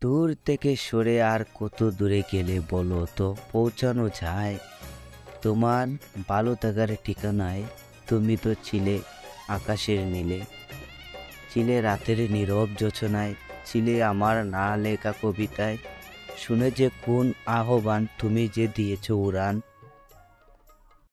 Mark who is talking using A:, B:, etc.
A: দূর থেকে সরে আর কত দূরে গেলে বলো তো? পৌঁছানো যায়। তোমার ভালো থাকার ঠিকানায় তুমি তো ছিলে আকাশের নীলে। ছিলে রাতের নীরব যোচনায় ছিলে আমার না লেখা কবিতায়। শুনে যে কোন আহ্বান তুমি যে দিয়েছ উড়ান